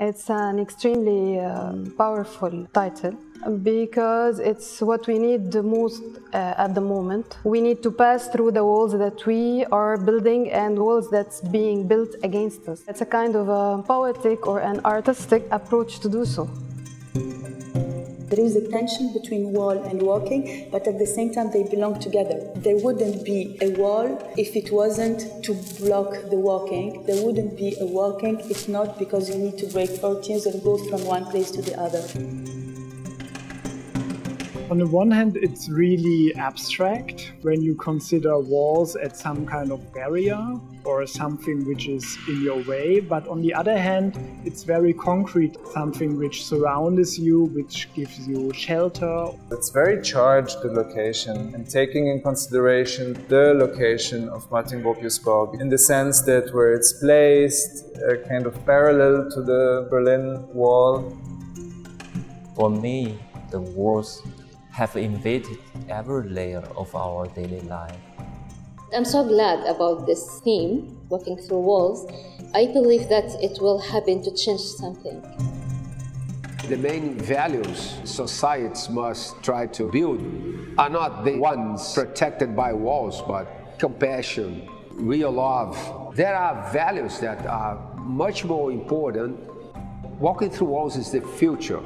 It's an extremely um, powerful title because it's what we need the most uh, at the moment. We need to pass through the walls that we are building and walls that's being built against us. It's a kind of a poetic or an artistic approach to do so. There is a tension between wall and walking, but at the same time they belong together. There wouldn't be a wall if it wasn't to block the walking. There wouldn't be a walking if not because you need to break fortunes and go from one place to the other. On the one hand, it's really abstract when you consider walls as some kind of barrier or something which is in your way. But on the other hand, it's very concrete, something which surrounds you, which gives you shelter. It's very charged, the location, and taking in consideration the location of Martin Gropiusbau in the sense that where it's placed, uh, kind of parallel to the Berlin Wall. For me, the walls have invaded every layer of our daily life. I'm so glad about this theme, walking through walls. I believe that it will happen to change something. The main values societies must try to build are not the ones protected by walls, but compassion, real love. There are values that are much more important. Walking through walls is the future.